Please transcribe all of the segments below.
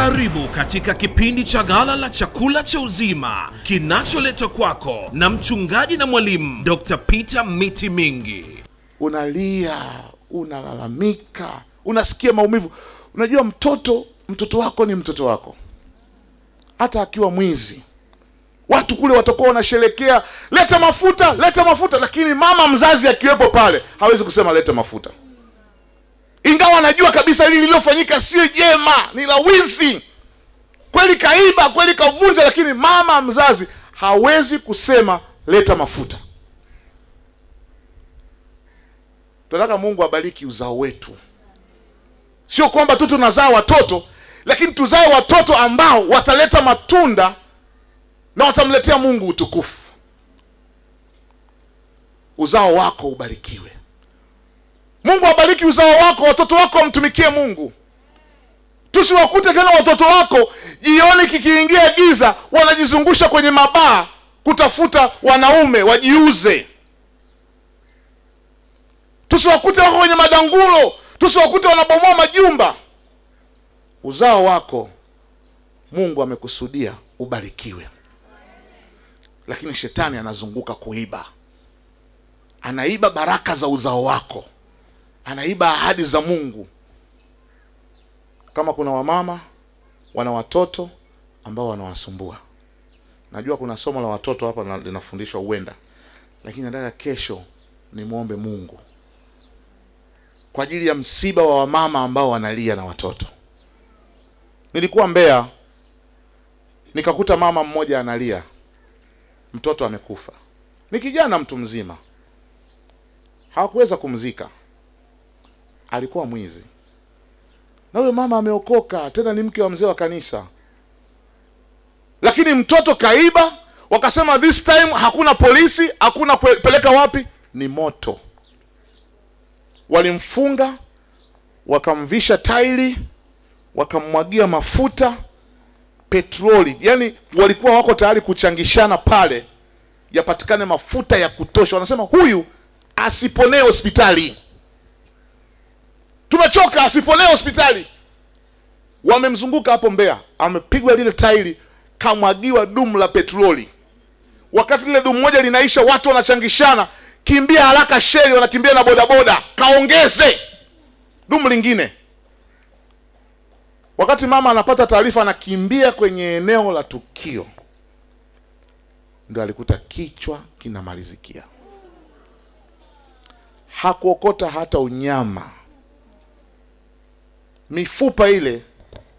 Karibu katika kipindi cha gala la Chakula cha Uzima kinacholetwa kwako na mchungaji na mwalimu Dr. Peter Miti Mingi. unalia unalalamika unasikia maumivu unajua mtoto mtoto wako ni mtoto wako hata akiwa mwizi watu kule watakuwa wanasherekea leta mafuta leta mafuta lakini mama mzazi akiwepo pale hawezi kusema leta mafuta ingawa anajua kabisa hili lililofanyika sio jema ni la wizi. Kweli kaiba kweli kavunja lakini mama mzazi hawezi kusema leta mafuta. Tunataka mungu abariki uzao wetu. Sio kwamba tu tunazaa watoto lakini tuzae watoto ambao wataleta matunda na watamletea mungu utukufu. Uzao wako ubarikiwe mungu abariki uzao wako watoto wako wamtumikie mungu. Tusiwakute tena watoto wako jioni kikiingia giza wanajizungusha kwenye mabaa kutafuta wanaume wajiuze. Tusiwakute wako kwenye madangulo tusiwakute wanabomoa majumba. Uzao wako mungu amekusudia ubarikiwe. Lakini shetani anazunguka kuiba. Anaiba baraka za uzao wako anaiba ahadi za mungu. Kama kuna wamama wana watoto ambao wanawasumbua. Najua kuna somo la watoto hapa linafundishwa huenda lakini nataka kesho nimwombe mungu kwa ajili ya msiba wa wamama ambao wanalia na watoto. Nilikuwa mbea nikakuta mama mmoja analia mtoto amekufa. Ni kijana mtu mzima. Hawakuweza kumzika alikuwa mwizi. Na huyo mama ameokoka tena ni mke wa mzee wa kanisa. Lakini mtoto kaiba wakasema this time hakuna polisi hakuna kupeleka peleka wapi? Ni moto. Walimfunga wakamvisha taili wakammwagia mafuta petroli. Yani walikuwa wako tayari kuchangishana pale yapatikane mafuta ya kutosha. Wanasema huyu asiponee hospitali tumechoka asipolee hospitali. Wamemzunguka hapo mbea amepigwa lile tairi kamwagiwa dumu la petroli. Wakati lile dumu moja linaisha watu wanachangishana kimbia haraka sheri wanakimbia na bodaboda. Kaongeze. Dumu lingine. Wakati mama anapata taarifa anakimbia kwenye eneo la tukio ndo alikuta kichwa kinamalizikia. Hakuokota hata unyama mifupa ile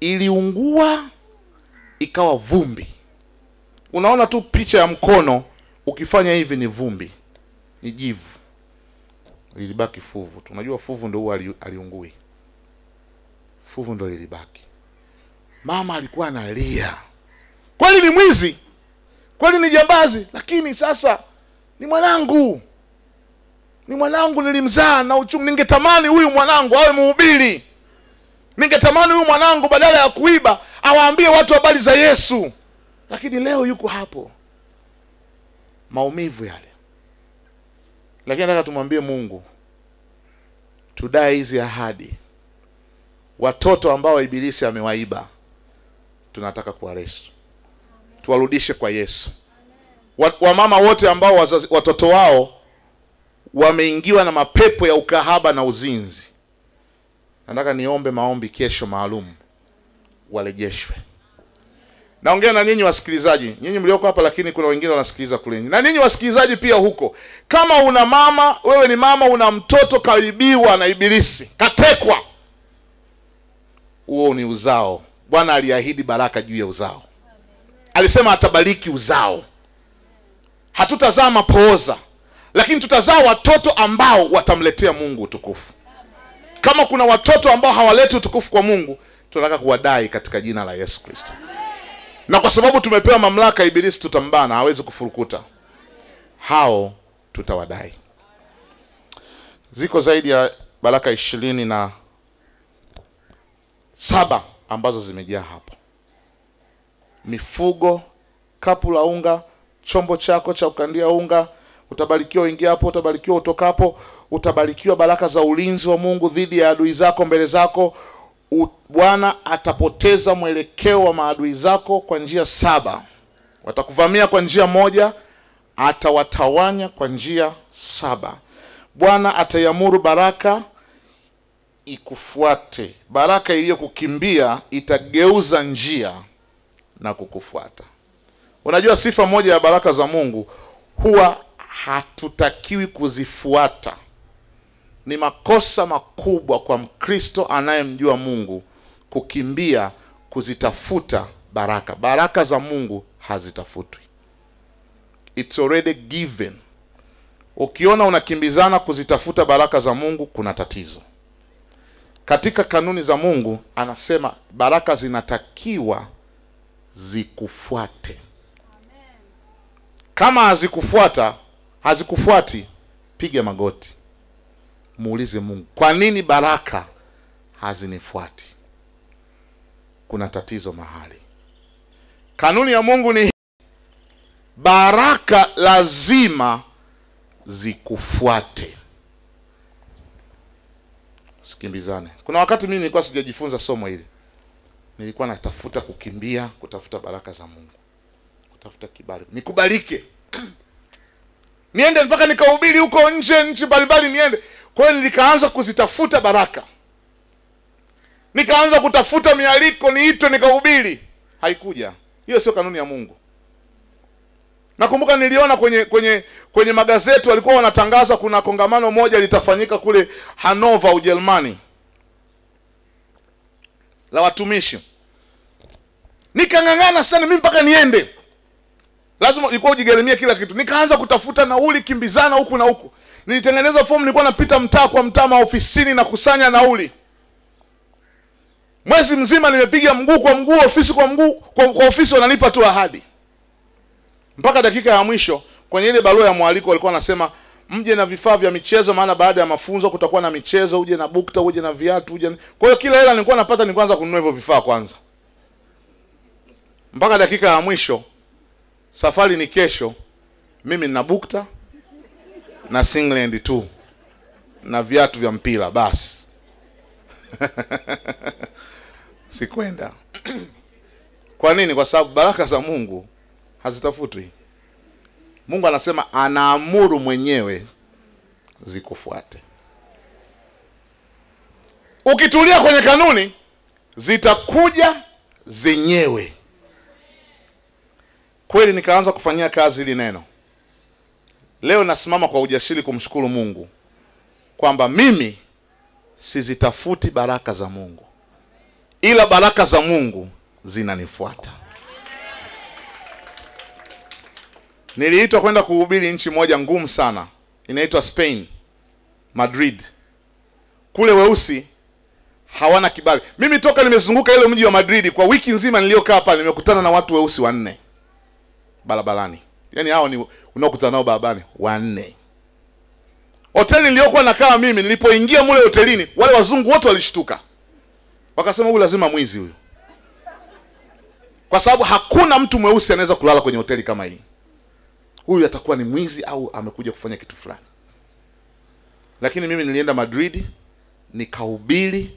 iliungua ikawa vumbi. Unaona tu picha ya mkono ukifanya hivi ni vumbi ni jivu. Lilibaki fuvu tu. Unajua fuvu ndo huwa aliungui. Fuvu ndo lilibaki. Mama alikuwa analia. Kweli ni mwizi? Kweli ni jambazi? Lakini sasa ni mwanangu. Ni mwanangu nilimzaa na uchungu ningetamani huyu mwanangu awe mhubiri ningetamani huyu mwanangu badala ya kuiba awaambie watu habari za yesu. Lakini leo yuko hapo. Maumivu yale. Lakini nataka tumwambie mungu tudae hizi ahadi. Watoto ambao ibilisi amewaiba tunataka kuwaresu tuwarudishe kwa yesu. Wa- wamama wote ambao wazazi, watoto wao wameingiwa na mapepo ya ukahaba na uzinzi nataka niombe maombi kesho maalum. Warejeshwe naongea na ninyi wasikilizaji. Nyinyi mlioko hapa lakini kuna wengine wanasikiliza kule na ninyi wasikilizaji pia huko. Kama una mama wewe ni mama una mtoto kaibiwa na ibilisi katekwa. Huo ni uzao. Bwana aliahidi baraka juu ya uzao. Alisema atabariki uzao. Hatutazaa mapooza lakini tutazaa watoto ambao watamletea mungu utukufu kama kuna watoto ambao hawaleti utukufu kwa mungu tunataka kuwadai katika jina la yesu kristo. Na kwa sababu tumepewa mamlaka ibilisi tutambana hawezi kufurukuta. Hao tutawadai. Ziko zaidi ya baraka ishirini na saba ambazo zimejaa hapo: mifugo kapu la unga chombo chako cha kukandia unga utabarikiwa uingiapo utabarikiwa utokapo utabarikiwa baraka za ulinzi wa mungu dhidi ya adui zako mbele zako. Bwana atapoteza mwelekeo wa maadui zako kwa njia saba. Watakuvamia kwa njia moja atawatawanya kwa njia saba. Bwana ataiamuru baraka ikufuate. Baraka iliyokukimbia itageuza njia na kukufuata. Unajua sifa moja ya baraka za mungu huwa hatutakiwi kuzifuata ni makosa makubwa kwa mkristo anayemjua mungu kukimbia kuzitafuta baraka. Baraka za mungu hazitafutwi. It's already given. Ukiona unakimbizana kuzitafuta baraka za mungu kuna tatizo. Katika kanuni za mungu anasema baraka zinatakiwa zikufuate. Kama hazikufuata hazikufuati piga magoti muulize mungu kwa nini baraka hazinifuati? Kuna tatizo mahali. Kanuni ya mungu ni baraka lazima zikufuate. Sikimbizane kuna wakati mimi nilikuwa sijajifunza somo hili. Nilikuwa natafuta kukimbia kutafuta baraka za mungu. Kutafuta kibali. Nikubalike. Niende mpaka nikahubiri huko nje nchi mbalimbali niende kwa hiyo nikaanza kuzitafuta baraka. Nikaanza kutafuta mialiko niitwe nikahubiri. Haikuja. Hiyo sio kanuni ya mungu. Nakumbuka niliona kwenye kwenye kwenye magazeti walikuwa wanatangaza kuna kongamano moja litafanyika kule hanova ujerumani. La watumishi. Nikang'ang'ana sana mimi mpaka niende. Lazima ilikuwa ujigharimia kila kitu. Nikaanza kutafuta nauli kimbizana huku na huku nilitengeneza fomu nilikuwa napita mtaa kwa mtaa maofisini na kusanya nauli. Mwezi mzima nimepiga mguu kwa mguu ofisi kwa mguu kwa, kwa ofisi wananipa tu ahadi. Mpaka dakika ya mwisho kwenye ile barua ya mwaliko walikuwa wanasema mje na vifaa vya michezo maana baada ya mafunzo kutakuwa na michezo uje na bukta uje na viatu uje na... kwa hiyo kila hela nilikuwa napata ni kwanza kununua hivyo vifaa kwanza. Mpaka dakika ya mwisho safari ni kesho mimi nina bukta na singland tu. Na viatu vya mpira basi sikwenda. Kwa nini? Kwa sababu baraka za mungu hazitafutwi. Mungu anasema anaamuru mwenyewe zikufuate. Ukitulia kwenye kanuni zitakuja zenyewe. Kweli nikaanza kufanyia kazi hili neno leo nasimama kwa ujasiri kumshukuru mungu kwamba mimi sizitafuti baraka za mungu ila baraka za mungu zinanifuata. Niliitwa kwenda kuhubiri nchi moja ngumu sana inaitwa spain madrid. Kule weusi hawana kibali. Mimi toka nimezunguka ile mji wa madrid kwa wiki nzima niliyokaa pale nimekutana na watu weusi wanne barabarani yaani hao ni unaokutana nao barabarani wanne. Hoteli niliyokuwa nakaa mimi nilipoingia mule hotelini wale wazungu wote walishtuka. Wakasema huyu lazima mwizi huyu. Kwa sababu hakuna mtu mweusi anaweza kulala kwenye hoteli kama hii. Huyu atakuwa ni mwizi au amekuja kufanya kitu fulani. Lakini mimi nilienda madrid nikahubiri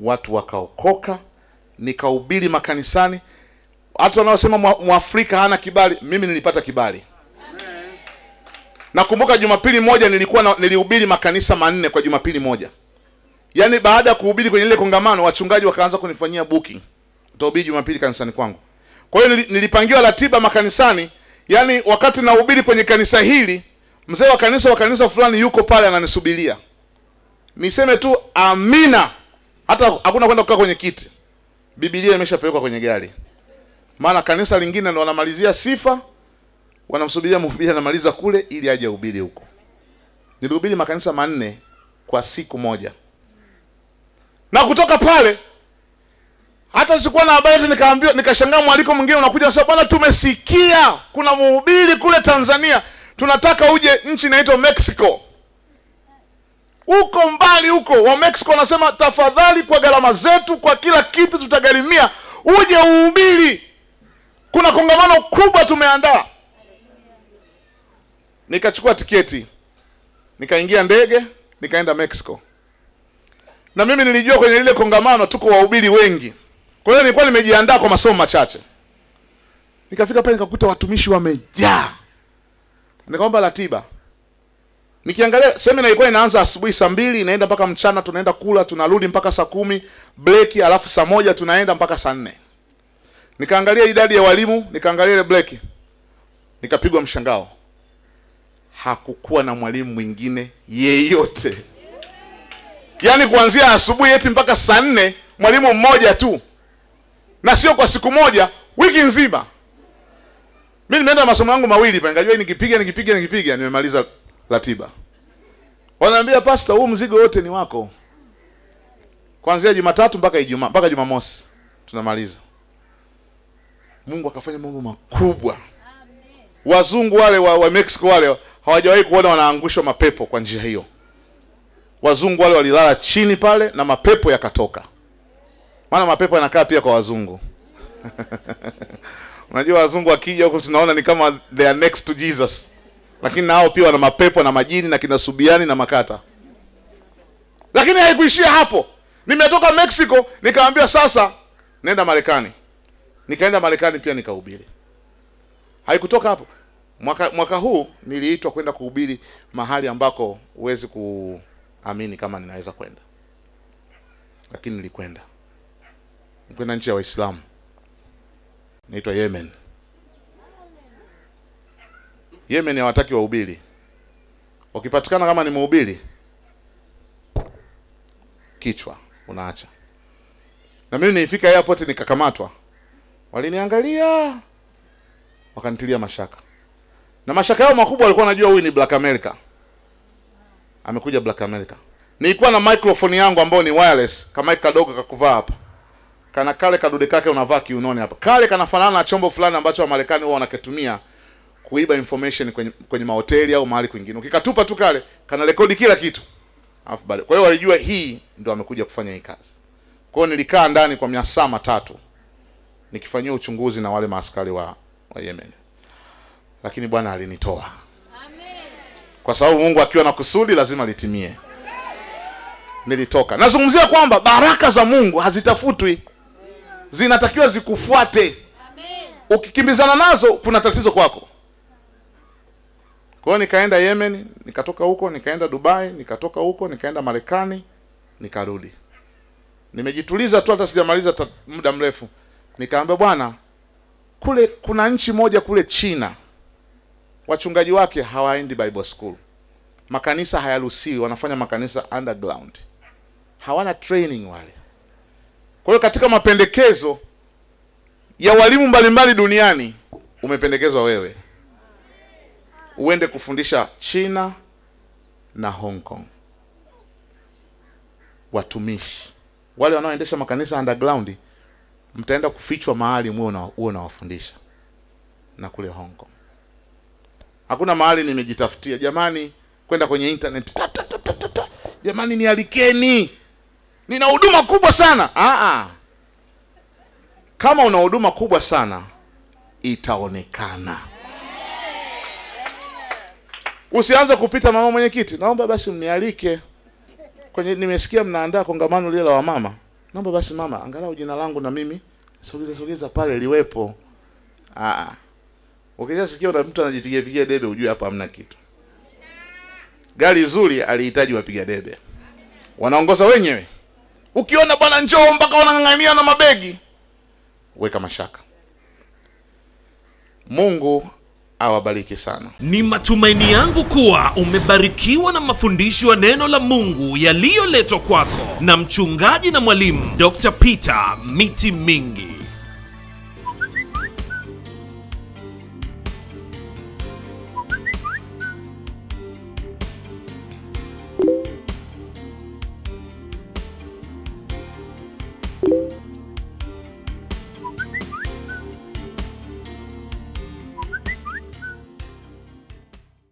watu wakaokoka nikahubiri makanisani hata wanaosema mwa- mwafrika hana kibali mimi nilipata kibali. Nakumbuka jumapili moja nilikuwa na, nilihubiri makanisa manne kwa jumapili moja. Yaani baada ya kuhubiri kwenye ile kongamano wachungaji wakaanza kunifanyia booking. Utahubiri jumapili kanisani kwangu. Kwa hiyo nilipangiwa ratiba makanisani. Yaani wakati nahubiri kwenye kanisa hili mzee wa kanisa wa kanisa fulani yuko pale ananisubiria. Niseme tu amina. Hata hakuna kwenda kukaa kwenye kiti. Biblia imeshapelekwa kwenye gari maana kanisa lingine ndo wanamalizia sifa wanamsubiria mhubiri anamaliza kule ili aje ahubiri huko. Nilihubiri makanisa manne kwa siku moja. Na kutoka pale hata sikuwa na habari nikaambiwa nikashangaa mwaliko mwingine unakuja sasa bwana tumesikia kuna mhubiri kule tanzania tunataka uje nchi inaitwa mexico. Huko mbali huko wa mexico wanasema tafadhali kwa gharama zetu kwa kila kitu tutagharimia uje uhubiri kuna kongamano kubwa tumeandaa. Nikachukua tiketi nikaingia ndege nikaenda mexico. Na mimi nilijua kwenye lile kongamano tuko wahubiri wengi. Kwa hiyo nilikuwa nimejiandaa kwa masomo machache. Nikafika pale nikakuta watumishi wamejaa. Nikaomba ratiba. Nikiangalia semina ilikuwa inaanza asubuhi saa mbili inaenda mpaka mchana tunaenda kula tunarudi mpaka saa kumi breki alafu saa moja tunaenda mpaka saa nne nikaangalia idadi ya walimu nikaangalia ile breki nikapigwa mshangao. Hakukuwa na mwalimu mwingine yeyote. Yaani kuanzia asubuhi eti mpaka saa nne mwalimu mmoja tu. Na sio kwa siku moja wiki nzima. Mi nimeenda masomo yangu mawili pale nikajua nikipiga nikipiga nikipiga nimemaliza ratiba. Wanaambia pasta huu mzigo wote ni wako. Kuanzia jumatatu mpaka ijumaa mpaka jumamosi tunamaliza mungu akafanya mambo makubwa. Wazungu wale wa, wa mexico wale hawajawahi kuona wanaangushwa mapepo kwa njia hiyo. Wazungu wale walilala chini pale na mapepo yakatoka. Maana mapepo yanakaa pia kwa wazungu. Unajua wazungu wakija huko tunaona ni kama they are next to jesus. Lakini nao pia wana mapepo na majini na kina subiani na makata. Lakini haikuishia hapo. Nimetoka mexico nikaambia sasa nenda marekani nikaenda marekani pia nikahubiri. Haikutoka hapo. Mwaka, mwaka huu niliitwa kwenda kuhubiri mahali ambako huwezi kuamini kama ninaweza kwenda. Lakini nilikwenda. Kwenda nchi ya waislamu. Naitwa yemen. Yemen hawataki wahubiri. Wakipatikana kama ni mhubiri kichwa unaacha. Na mimi nilifika airport nikakamatwa waliniangalia wakanitilia mashaka. Na mashaka yao makubwa walikuwa wanajua huyu ni black america. Amekuja black america. Nilikuwa na microphone yangu ambayo ni wireless kama kadogo kakuvaa hapa. Kana kale kadude kake unavaa kiunoni hapa. Kale kanafanana na chombo fulani ambacho wamarekani huwa wanakitumia kuiba information kwenye, kwenye mahoteli au mahali kwingine. Ukikatupa tu kale kana rekodi kila kitu. Alafu kwa hiyo walijua hii ndo amekuja kufanya hii kazi. Kwa hiyo nilikaa ndani kwa miaka matatu nikifanyia uchunguzi na wale maaskari wa, wa yemen. Lakini bwana alinitoa. Kwa sababu mungu akiwa na kusudi lazima litimie. Nilitoka. Nazungumzia kwamba baraka za mungu hazitafutwi. Zinatakiwa zikufuate. Ukikimbizana nazo kuna tatizo kwako. Kwa hiyo nikaenda yemen nikatoka huko nikaenda dubai nikatoka huko nikaenda marekani nikarudi. Nimejituliza tu hata sijamaliza muda mrefu nikaambia bwana kule kuna nchi moja kule china wachungaji wake hawaendi bible school. Makanisa hayaruhusiwi wanafanya makanisa underground. Hawana training wale. Kwa hiyo katika mapendekezo ya walimu mbalimbali duniani umependekezwa wewe. Uende kufundisha china na hong kong. Watumishi. Wale wanaoendesha makanisa underground mtaenda kufichwa mahali muwe una- uwe unawafundisha na kule hong kong. Hakuna mahali nimejitafutia. Jamani kwenda kwenye internet ta, ta, ta, ta, ta, ta. jamani nialikeni. Nina huduma kubwa sana. Aa. kama una huduma kubwa sana itaonekana. Usianze kupita mama mwenyekiti. Naomba basi mnialike. Kwenye nimesikia mnaandaa kongamano lile la wamama naomba basi mama angalau jina langu na mimi sogeza sogeza pale liwepo. Ah, ukija sikia na mtu anajipigia pigia debe ujue hapa hamna kitu. Gari zuri alihitaji wapiga debe. Wanaongoza wenyewe. Ukiona bwana njoo mpaka wanang'ang'ania na mabegi weka mashaka. Mungu awabariki sana Ni matumaini yangu kuwa umebarikiwa na mafundisho ya neno la Mungu yaliyoletwa kwako na mchungaji na mwalimu Dr. Peter Miti Mingi.